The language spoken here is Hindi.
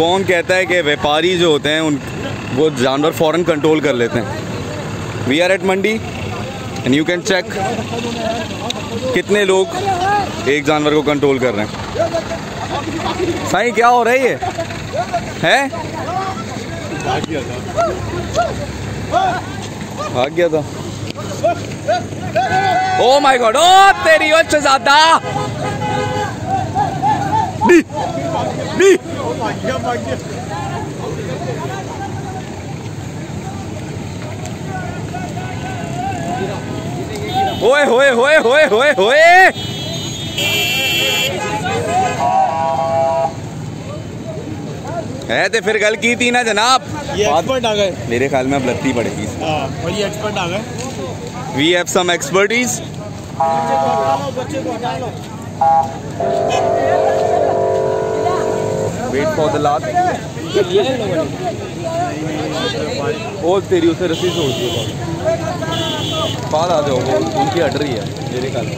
कौन कहता है कि व्यापारी जो होते हैं, उन, वो जानवर फ़ौरन कंट्रोल कर लेते हैं। We are at Mandi and you can check कितने लोग एक जानवर को कंट्रोल कर रहे हैं। साईं, क्या हो रहा है ये? है? भाग गया था। ओ माय गॉड ओ तेरी ओ शहजादा डी होए होए होए होए होए है तो फिर गल की थी ना जनाब? ये एक्सपर्ट आ गए। मेरे ख्याल में अब लगती पड़ेगी हाँ और ये एक्सपर्ट आ गए। वी हैव सम एक्सपर्टीज बच्चे को हटा लो बच्चे को हटा लो वेट फॉर द लास्ट। ओ तेरी उसे रस्सी होती है बाद आ जाओ उनकी हट रही है मेरे में